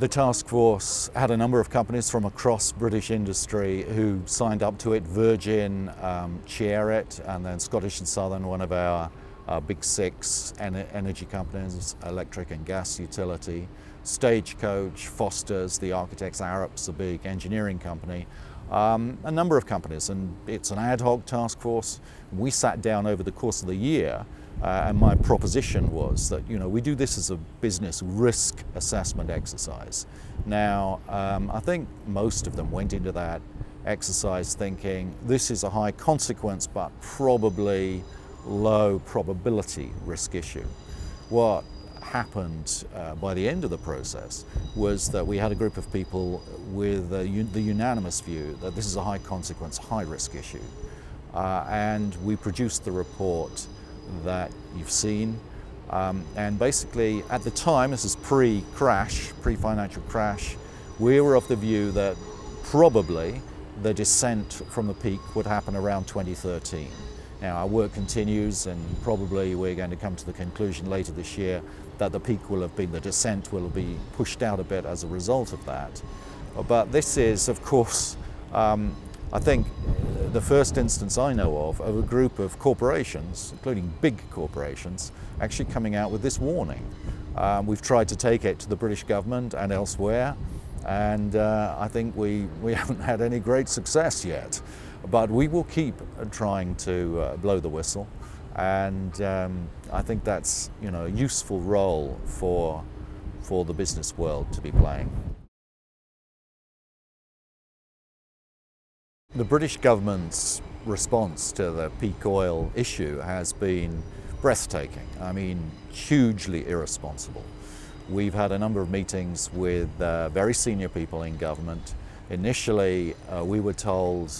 The task force had a number of companies from across British industry who signed up to it. Virgin um, chair it, and then Scottish and Southern, one of our uh, big six en energy companies, electric and gas utility. Stagecoach, Foster's, the Architects Arups, a big engineering company. Um, a number of companies, and it's an ad hoc task force. We sat down over the course of the year uh, and my proposition was that you know we do this as a business risk assessment exercise. Now um, I think most of them went into that exercise thinking this is a high consequence but probably low probability risk issue. What happened uh, by the end of the process was that we had a group of people with the unanimous view that this is a high consequence, high risk issue. Uh, and we produced the report that you've seen. Um, and basically, at the time, this is pre-crash, pre-financial crash, we were of the view that probably the descent from the peak would happen around 2013. Now, our work continues, and probably we're going to come to the conclusion later this year that the peak will have been, the descent will be pushed out a bit as a result of that. But this is, of course, um, I think the first instance I know of of a group of corporations, including big corporations, actually coming out with this warning. Um, we've tried to take it to the British government and elsewhere, and uh, I think we, we haven't had any great success yet. But we will keep trying to uh, blow the whistle, and um, I think that's you know, a useful role for, for the business world to be playing. The British government's response to the peak oil issue has been breathtaking. I mean, hugely irresponsible. We've had a number of meetings with uh, very senior people in government. Initially, uh, we were told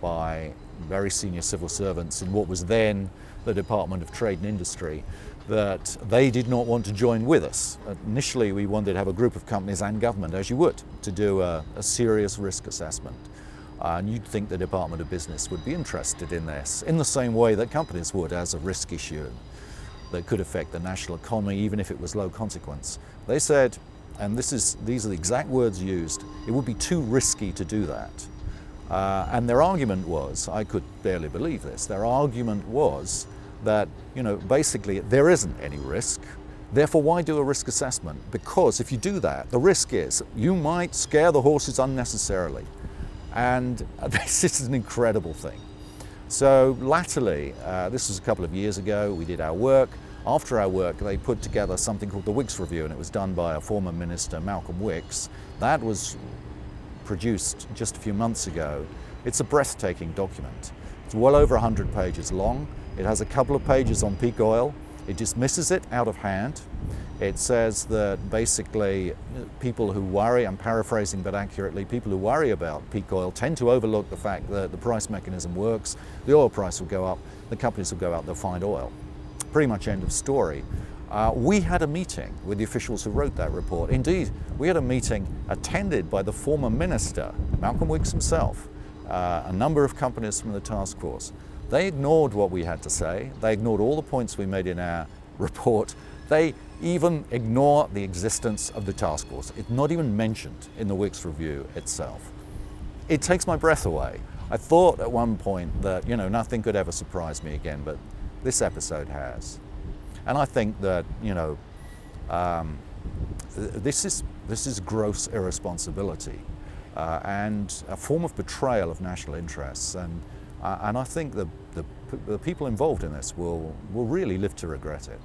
by very senior civil servants in what was then the Department of Trade and Industry that they did not want to join with us. Initially, we wanted to have a group of companies and government, as you would, to do a, a serious risk assessment. And you'd think the Department of Business would be interested in this in the same way that companies would as a risk issue that could affect the national economy even if it was low consequence. They said, and this is, these are the exact words used, it would be too risky to do that. Uh, and their argument was, I could barely believe this, their argument was that, you know, basically there isn't any risk, Therefore, why do a risk assessment? Because if you do that, the risk is you might scare the horses unnecessarily. And this is an incredible thing. So latterly, uh, this was a couple of years ago, we did our work. After our work, they put together something called the Wicks Review, and it was done by a former minister, Malcolm Wicks. That was produced just a few months ago. It's a breathtaking document. It's well over 100 pages long. It has a couple of pages on peak oil. It dismisses it out of hand. It says that basically people who worry, I'm paraphrasing but accurately, people who worry about peak oil tend to overlook the fact that the price mechanism works, the oil price will go up, the companies will go out, they'll find oil. Pretty much end of story. Uh, we had a meeting with the officials who wrote that report. Indeed, we had a meeting attended by the former minister, Malcolm Wicks himself, uh, a number of companies from the task force. They ignored what we had to say. They ignored all the points we made in our report. They even ignore the existence of the task force. It's not even mentioned in the Wicks review itself. It takes my breath away. I thought at one point that, you know, nothing could ever surprise me again, but this episode has. And I think that, you know, um, this, is, this is gross irresponsibility uh, and a form of betrayal of national interests. And, and I think the, the, the people involved in this will, will really live to regret it.